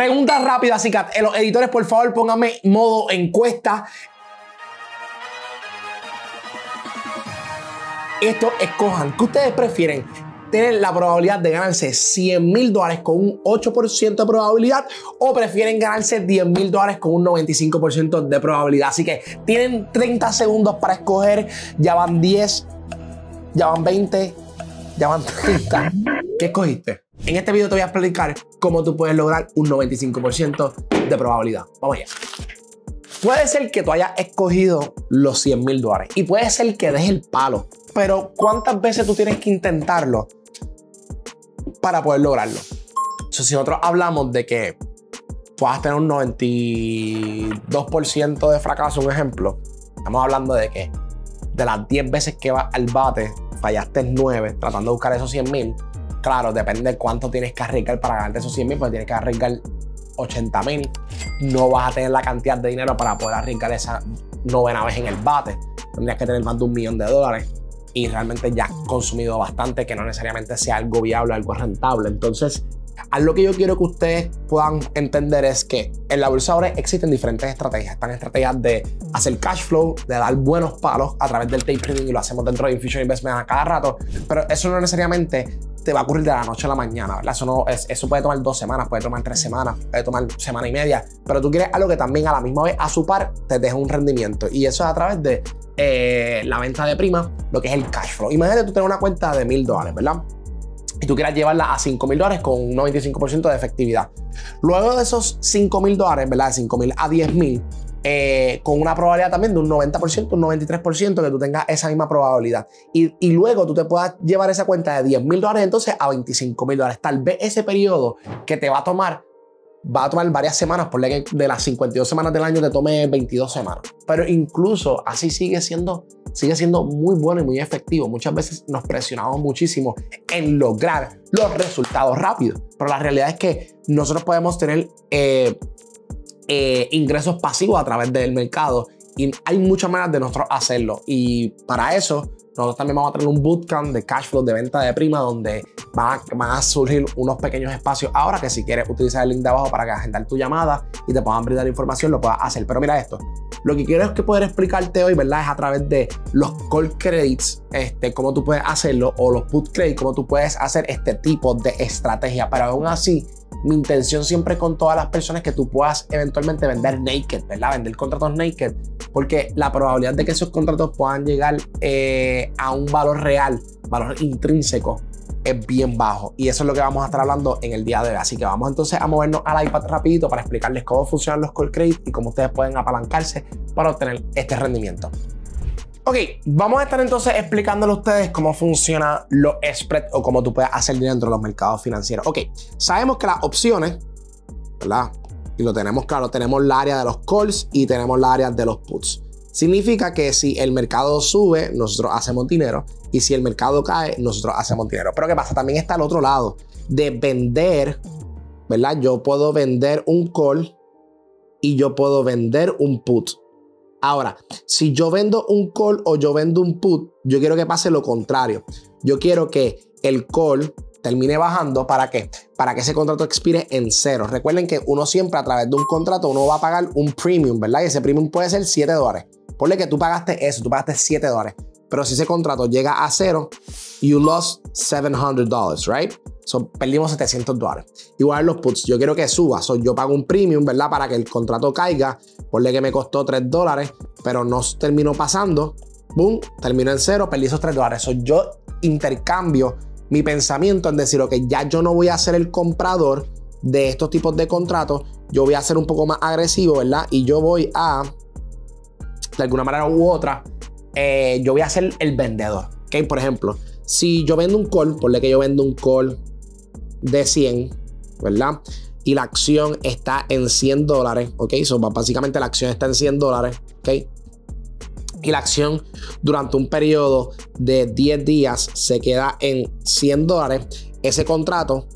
Pregunta rápida, así que eh, los editores, por favor, pónganme modo encuesta. Esto escojan. ¿Qué ustedes prefieren? ¿Tener la probabilidad de ganarse 100 mil dólares con un 8% de probabilidad o prefieren ganarse 10 mil dólares con un 95% de probabilidad? Así que tienen 30 segundos para escoger. Ya van 10, ya van 20, ya van 30. ¿Qué escogiste? En este video te voy a explicar cómo tú puedes lograr un 95% de probabilidad. Vamos allá. Puede ser que tú hayas escogido los 100 mil dólares y puede ser que des el palo, pero ¿cuántas veces tú tienes que intentarlo para poder lograrlo? Entonces, si nosotros hablamos de que puedas tener un 92% de fracaso, un ejemplo, estamos hablando de que de las 10 veces que vas al bate, fallaste 9 tratando de buscar esos 100 mil Claro, depende de cuánto tienes que arriesgar para ganarte esos 100 mil, porque tienes que arriesgar 80 mil. No vas a tener la cantidad de dinero para poder arriesgar esa novena vez en el bate. Tendrías que tener más de un millón de dólares y realmente ya has consumido bastante, que no necesariamente sea algo viable, algo rentable. Entonces, algo que yo quiero que ustedes puedan entender es que en la bolsa ahora existen diferentes estrategias. Están estrategias de hacer cash flow, de dar buenos palos a través del tape trading y lo hacemos dentro de Infusion Investment a cada rato, pero eso no necesariamente te va a ocurrir de la noche a la mañana, ¿verdad? Eso, no, es, eso puede tomar dos semanas, puede tomar tres semanas, puede tomar semana y media, pero tú quieres algo que también a la misma vez a su par te deje un rendimiento y eso es a través de eh, la venta de prima, lo que es el cash flow. Imagínate tú tener una cuenta de mil dólares, ¿verdad? y tú quieras llevarla a 5 mil dólares con un 95% de efectividad. Luego de esos 5 mil dólares, ¿verdad? De 5 mil a 10 mil, eh, con una probabilidad también de un 90%, un 93% que tú tengas esa misma probabilidad. Y, y luego tú te puedas llevar esa cuenta de 10 mil dólares entonces a 25 mil dólares. Tal vez ese periodo que te va a tomar va a tomar varias semanas, por que de las 52 semanas del año te tome 22 semanas. Pero incluso así sigue siendo, sigue siendo muy bueno y muy efectivo. Muchas veces nos presionamos muchísimo en lograr los resultados rápidos. Pero la realidad es que nosotros podemos tener eh, eh, ingresos pasivos a través del mercado y hay muchas maneras de nosotros hacerlo. Y para eso nosotros también vamos a tener un bootcamp de cash flow de venta de prima donde van a, surgir unos pequeños espacios ahora que si quieres utilizar el link de abajo para que agendar tu llamada y te puedan brindar información, lo puedas hacer. Pero mira esto, lo que quiero es que poder explicarte hoy, ¿verdad? Es a través de los call credits, este, cómo tú puedes hacerlo, o los put credits, cómo tú puedes hacer este tipo de estrategia. Pero aún así, mi intención siempre con todas las personas que tú puedas eventualmente vender naked, ¿verdad? Vender contratos naked, porque la probabilidad de que esos contratos puedan llegar eh, a un valor real, valor intrínseco, es bien bajo. Y eso es lo que vamos a estar hablando en el día de hoy. Así que vamos entonces a movernos al iPad rapidito para explicarles cómo funcionan los call credits y cómo ustedes pueden apalancarse para obtener este rendimiento. Ok, vamos a estar entonces explicándole a ustedes cómo funciona los spread o cómo tú puedes hacer dinero dentro de los mercados financieros. Ok, sabemos que las opciones, ¿verdad? Y lo tenemos claro, tenemos el área de los calls y tenemos el área de los puts. Significa que si el mercado sube, nosotros hacemos dinero. Y si el mercado cae, nosotros hacemos dinero. Pero ¿qué pasa? También está el otro lado de vender, ¿verdad? Yo puedo vender un call y yo puedo vender un put. Ahora, si yo vendo un call o yo vendo un put, yo quiero que pase lo contrario. Yo quiero que el call termine bajando para que para que ese contrato expire en cero. Recuerden que uno siempre a través de un contrato uno va a pagar un premium, ¿verdad? Y ese premium puede ser 7 dólares. Ponle que tú pagaste eso, tú pagaste 7 dólares. Pero si ese contrato llega a cero, you lost 700 dólares, right? So, perdimos 700 dólares. Igual los puts, yo quiero que suba. So, yo pago un premium, ¿verdad? Para que el contrato caiga. Ponle que me costó 3 dólares, pero no terminó pasando. Boom, terminó en cero, perdí esos 3 dólares. So, yo intercambio mi pensamiento en decir, ok, ya yo no voy a ser el comprador de estos tipos de contratos. Yo voy a ser un poco más agresivo, ¿verdad? Y yo voy a de alguna manera u otra, eh, yo voy a ser el vendedor. ¿ok? Por ejemplo, si yo vendo un call, ponle que yo vendo un call de 100, ¿verdad? Y la acción está en 100 dólares, ¿ok? So, básicamente la acción está en 100 dólares, ¿ok? Y la acción durante un periodo de 10 días se queda en 100 dólares. Ese contrato,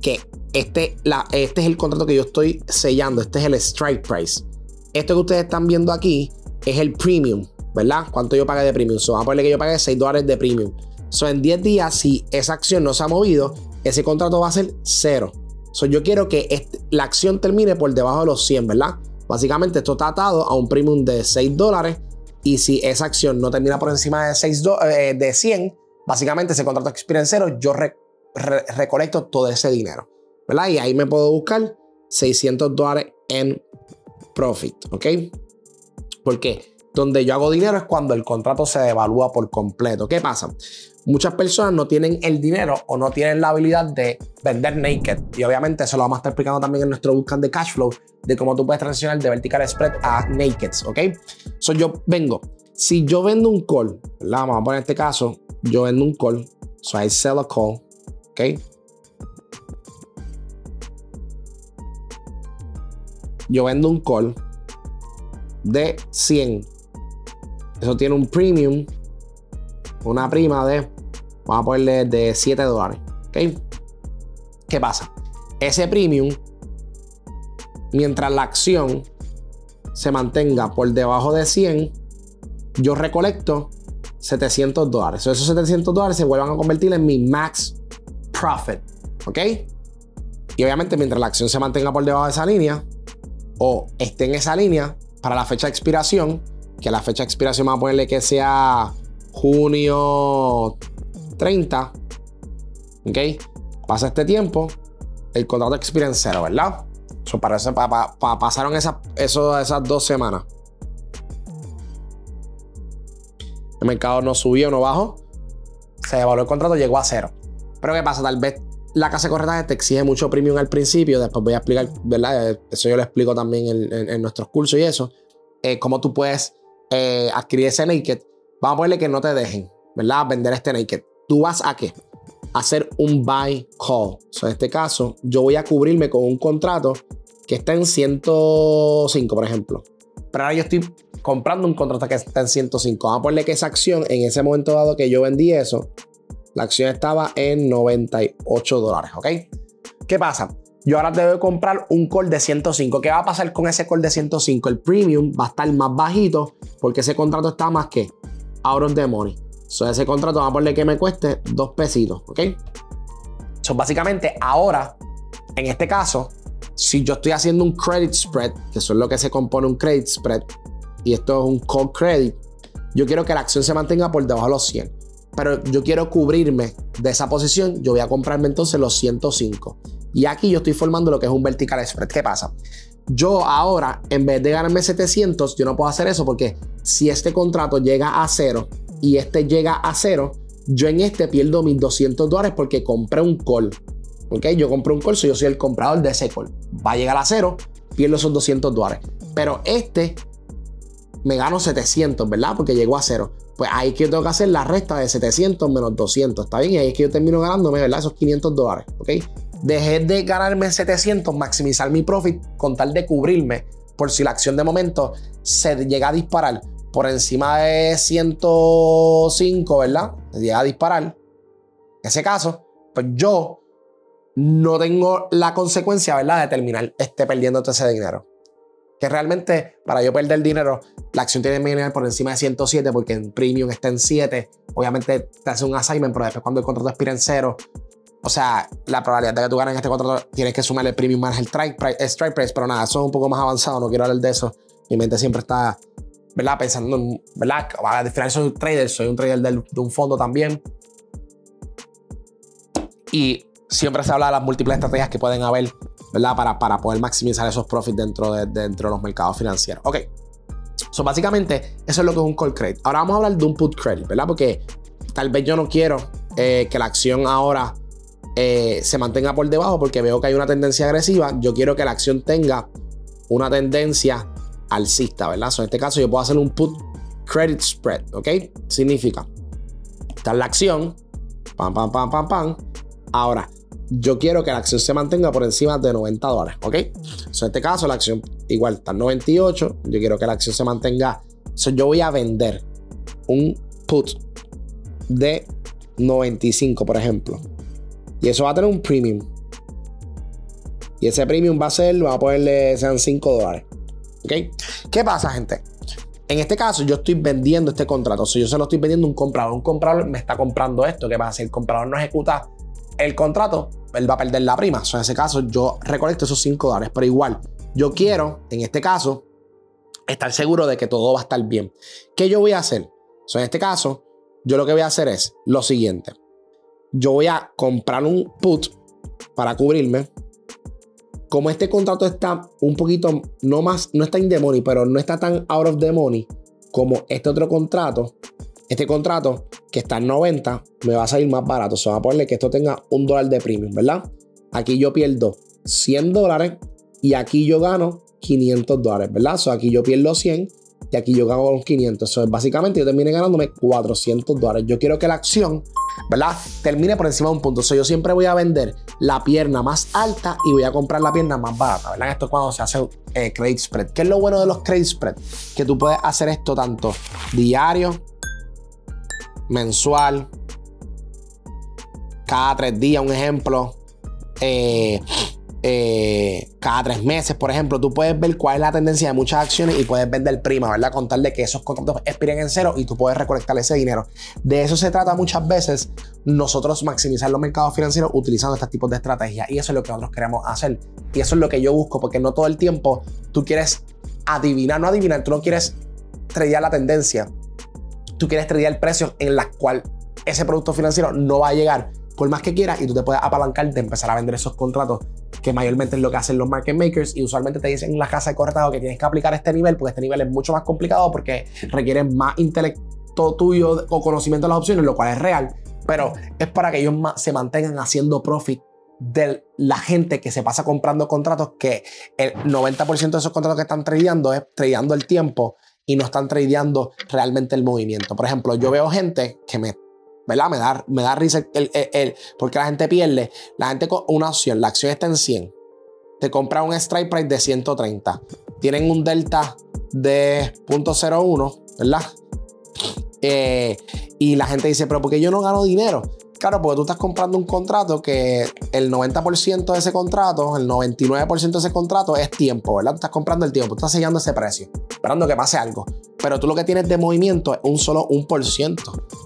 que este, este es el contrato que yo estoy sellando, este es el strike price. Esto que ustedes están viendo aquí es el premium, ¿verdad? ¿Cuánto yo pagué de premium? So, vamos a ponerle que yo pagué 6 dólares de premium. So, en 10 días, si esa acción no se ha movido, ese contrato va a ser cero. So, yo quiero que este, la acción termine por debajo de los 100, ¿verdad? Básicamente esto está atado a un premium de 6 dólares y si esa acción no termina por encima de, 6 eh, de 100, básicamente ese contrato expira en cero, yo recolecto todo ese dinero, ¿verdad? Y ahí me puedo buscar 600 dólares en profit, ¿ok? Porque donde yo hago dinero es cuando el contrato se devalúa por completo. ¿Qué pasa? Muchas personas no tienen el dinero o no tienen la habilidad de vender naked. Y obviamente eso lo vamos a estar explicando también en nuestro bootcamp de cash flow, de cómo tú puedes transicionar de vertical spread a naked, ¿ok? So yo vengo, si yo vendo un call. Vamos a poner este caso, yo vendo un call, so I sell a call, ¿ok? Yo vendo un call de 100. Eso tiene un premium, una prima de, vamos a ponerle de 7 dólares. ¿Ok? ¿Qué pasa? Ese premium, mientras la acción se mantenga por debajo de 100, yo recolecto 700 dólares. esos 700 dólares se vuelvan a convertir en mi max profit. ¿Ok? Y obviamente mientras la acción se mantenga por debajo de esa línea o esté en esa línea para la fecha de expiración, que la fecha de expiración vamos a ponerle que sea junio 30. ¿Ok? Pasa este tiempo, el contrato expira en cero, ¿verdad? Eso parece, pasaron esas, esas dos semanas. El mercado no subió, no bajó. Se devaluó el contrato, llegó a cero. Pero ¿qué pasa? Tal vez la casa corretaje te exige mucho premium al principio. Después voy a explicar, ¿verdad? Eso yo lo explico también en, nuestros cursos y eso. Eh, cómo tú puedes eh, adquirir ese naked. Vamos a ponerle que no te dejen, ¿verdad? Vender este naked. ¿Tú vas a qué? hacer un buy call. en este caso, yo voy a cubrirme con un contrato que está en 105, por ejemplo. Pero ahora yo estoy comprando un contrato que está en 105. Vamos a ponerle que esa acción, en ese momento dado que yo vendí eso, la acción estaba en 98 dólares, ¿ok? ¿Qué pasa? Yo ahora debo comprar un call de 105. ¿Qué va a pasar con ese call de 105? El premium va a estar más bajito porque ese contrato está más que out of the money. So, ese contrato va a ponerle que me cueste dos pesitos, ¿ok? So, básicamente, ahora, en este caso, si yo estoy haciendo un credit spread, que eso es lo que se compone un credit spread, y esto es un call credit, yo quiero que la acción se mantenga por debajo de los 100. Pero yo quiero cubrirme de esa posición, yo voy a comprarme entonces los 105. Y aquí yo estoy formando lo que es un vertical spread. ¿Qué pasa? Yo ahora, en vez de ganarme 700, yo no puedo hacer eso porque si este contrato llega a cero y este llega a cero, yo en este pierdo mis 200 dólares porque compré un call. ¿Ok? Yo compré un call, yo soy el comprador de ese call. Va a llegar a cero, pierdo esos 200 dólares. Pero este me gano 700, ¿verdad? Porque llegó a cero. Pues ahí que yo tengo que hacer la resta de 700 menos 200, ¿está bien? Y ahí es que yo termino ganándome, ¿verdad? Esos 500 dólares, ¿ok? Dejé de ganarme 700, maximizar mi profit con tal de cubrirme por si la acción de momento se llega a disparar por encima de 105, ¿verdad? Llega a disparar. En ese caso, pues yo no tengo la consecuencia, ¿verdad? De terminar este, perdiendo ese dinero. Que realmente, para yo perder dinero, la acción tiene que venir por encima de 107 porque en premium está en 7. Obviamente te hace un assignment, pero después cuando el contrato expira en 0, o sea, la probabilidad de que tú ganes este contrato tienes que sumar el premium más el strike price, strike price, pero nada, eso es un poco más avanzado, no quiero hablar de eso. Mi mente siempre está ¿verdad? Pensando en, ¿verdad? Al final soy un trader, soy un trader de un fondo también. Y siempre se habla de las múltiples estrategias que pueden haber, ¿verdad? Para, para poder maximizar esos profits dentro de, dentro de los mercados financieros. Ok. So, básicamente, eso es lo que es un call credit. Ahora vamos a hablar de un put credit, ¿verdad? Porque tal vez yo no quiero eh, que la acción ahora eh, se mantenga por debajo porque veo que hay una tendencia agresiva. Yo quiero que la acción tenga una tendencia alcista, ¿verdad? en este caso yo puedo hacer un put credit spread, ¿ok? Significa, está la acción, pam, pam, pam, pam, pam. Ahora, yo quiero que la acción se mantenga por encima de 90 dólares, ¿ok? en este caso la acción igual está en 98, yo quiero que la acción se mantenga, so, yo voy a vender un put de 95, por ejemplo. Y eso va a tener un premium. Y ese premium va a ser, va a ponerle, sean 5 dólares. ¿Ok? ¿Qué pasa, gente? En este caso, yo estoy vendiendo este contrato. O sea, yo se lo estoy vendiendo a un comprador. Un comprador me está comprando esto. ¿Qué pasa? Si el comprador no ejecuta el contrato, él va a perder la prima. So, en ese caso, yo recolecto esos 5 dólares. Pero igual, yo quiero, en este caso, estar seguro de que todo va a estar bien. ¿Qué yo voy a hacer? So, en este caso, yo lo que voy a hacer es lo siguiente. Yo voy a comprar un put para cubrirme. Como este contrato está un poquito, no más, no está in the money, pero no está tan out of the money como este otro contrato, este contrato que está en 90 me va a salir más barato. Se va a ponerle que esto tenga un dólar de premium, ¿verdad? Aquí yo pierdo 100 dólares y aquí yo gano 500 dólares, ¿verdad? So, aquí yo pierdo 100 y aquí yo gano los 500. So, básicamente yo termine ganándome 400 dólares. Yo quiero que la acción, ¿verdad? Termine por encima de un punto. So, yo siempre voy a vender la pierna más alta y voy a comprar la pierna más barata, ¿verdad? Esto es cuando se hace eh, credit spread. ¿Qué es lo bueno de los credit spread? Que tú puedes hacer esto tanto diario, mensual, cada tres días, un ejemplo. Eh, eh, cada tres meses, por ejemplo, tú puedes ver cuál es la tendencia de muchas acciones y puedes vender prima, ¿verdad? Contarle que esos contratos expiren en cero y tú puedes recolectar ese dinero. De eso se trata muchas veces nosotros maximizar los mercados financieros utilizando estos tipos de estrategias y eso es lo que nosotros queremos hacer. Y eso es lo que yo busco porque no todo el tiempo tú quieres adivinar, no adivinar, tú no quieres tradear la tendencia, tú quieres tradear el precio en la cual ese producto financiero no va a llegar por más que quieras y tú te puedes apalancar de empezar a vender esos contratos que mayormente es lo que hacen los market makers y usualmente te dicen en la casa de corretado que tienes que aplicar este nivel porque este nivel es mucho más complicado porque requiere más intelecto tuyo o conocimiento de las opciones, lo cual es real, pero es para que ellos se mantengan haciendo profit de la gente que se pasa comprando contratos que el 90% de esos contratos que están tradeando es tradeando el tiempo y no están tradeando realmente el movimiento. Por ejemplo, yo veo gente que me ¿verdad? Me da, me da risa el, el, porque la gente pierde. La gente con una opción, la acción está en 100. Te compra un strike price de 130. Tienen un delta de 0.01, ¿verdad? Eh, y la gente dice, pero ¿por qué yo no gano dinero? Claro, porque tú estás comprando un contrato que el 90% de ese contrato, el 99% de ese contrato es tiempo, ¿verdad? Tú estás comprando el tiempo, tú estás sellando ese precio, esperando que pase algo. Pero tú lo que tienes de movimiento es un solo 1%.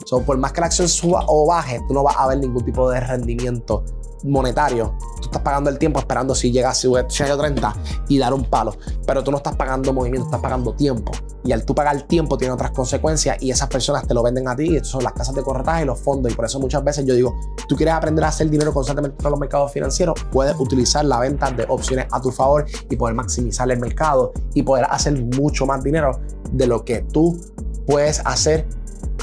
So, por más que la acción suba o baje, tú no vas a ver ningún tipo de rendimiento monetario. Tú estás pagando el tiempo esperando si llega a 30 y dar un palo. Pero tú no estás pagando movimiento, estás pagando tiempo. Y al tú pagar tiempo tiene otras consecuencias y esas personas te lo venden a ti. Y son las casas de corretaje y los fondos. Y por eso muchas veces yo digo, tú quieres aprender a hacer dinero constantemente en los mercados financieros, puedes utilizar la venta de opciones a tu favor y poder maximizar el mercado y poder hacer mucho más dinero de lo que tú puedes hacer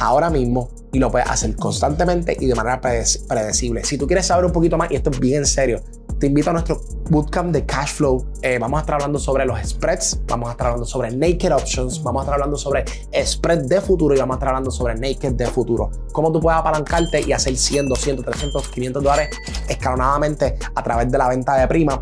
ahora mismo y lo puedes hacer constantemente y de manera predecible. Si tú quieres saber un poquito más, y esto es bien serio, te invito a nuestro bootcamp de cash flow. Eh, vamos a estar hablando sobre los spreads, vamos a estar hablando sobre naked options, vamos a estar hablando sobre spread de futuro y vamos a estar hablando sobre naked de futuro. Cómo tú puedes apalancarte y hacer 100, 200, 300, 500 dólares escalonadamente a través de la venta de prima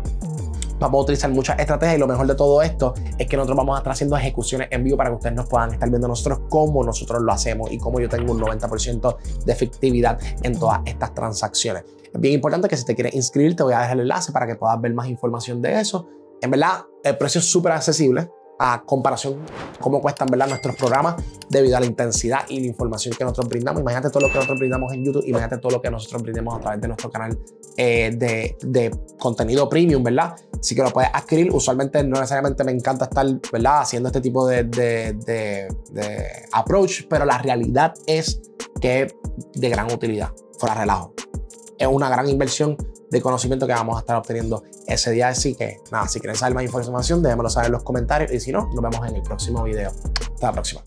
vamos a utilizar muchas estrategias y lo mejor de todo esto es que nosotros vamos a estar haciendo ejecuciones en vivo para que ustedes nos puedan estar viendo nosotros cómo nosotros lo hacemos y cómo yo tengo un 90% de efectividad en todas estas transacciones. Es bien importante que si te quieres inscribir te voy a dejar el enlace para que puedas ver más información de eso. En verdad, el precio es súper accesible a comparación cómo cuestan ¿verdad? nuestros programas debido a la intensidad y la información que nosotros brindamos. Imagínate todo lo que nosotros brindamos en YouTube, imagínate todo lo que nosotros brindamos a través de nuestro canal eh, de, de, contenido premium, ¿verdad? Así que lo puedes adquirir. Usualmente no necesariamente me encanta estar, ¿verdad? Haciendo este tipo de, de, de approach, pero la realidad es que es de gran utilidad, fuera relajo. Es una gran inversión de conocimiento que vamos a estar obteniendo ese día. Así que nada, si quieren saber más información, déjenmelo saber en los comentarios y si no, nos vemos en el próximo video. Hasta la próxima.